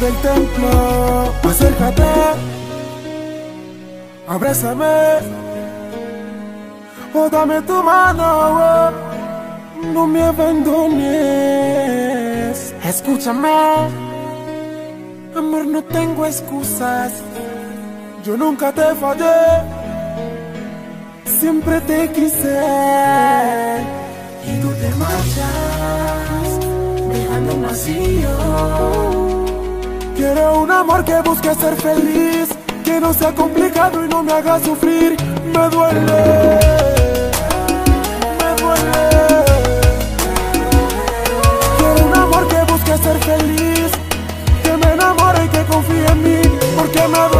del templo, acércate, abrázame, dame tu mano, oh, no me abandones. Escúchame, amor, no tengo excusas, yo nunca te fallé, siempre te quise, y tú te marchas, dejando un vacío. Quiero un amor que busque ser feliz, que no sea complicado y no me haga sufrir. Me duele, porque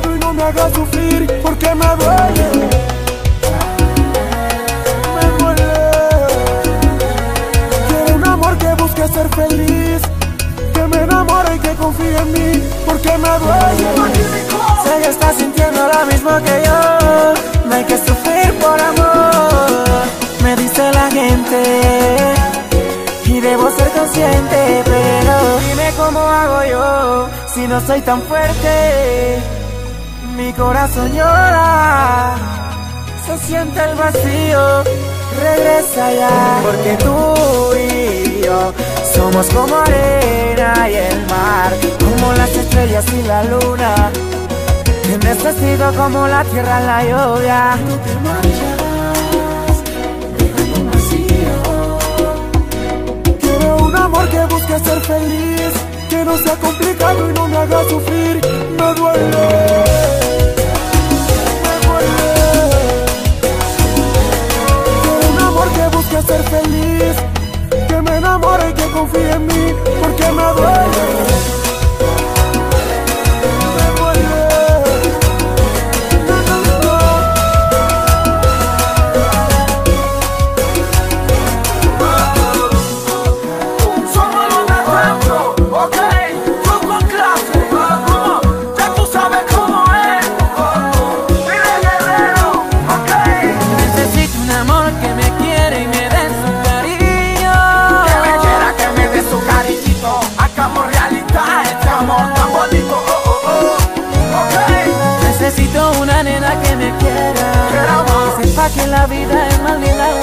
y no me haga sufrir Porque me duele. Me duele. Quiero un amor que busque ser feliz Que me enamore y que confíe en mí Porque me duele. Sé que estás sintiendo lo mismo que yo. No hay que sufrir por amor Me dice la gente. Y debo ser consciente Pero dime cómo hago yo si no soy tan fuerte. Mi corazón llora, se siente el vacío, regresa ya, porque tú y yo somos como arena y el mar, como las estrellas y la luna. Te necesito como la tierra la lluvia. No te marcharás, dejando un vacío. Quiero un amor que busque ser feliz que no sea complicado y no me haga sufrir, me duele. Enamore y que confíe en mí, porque me duele. Que la vida es más linda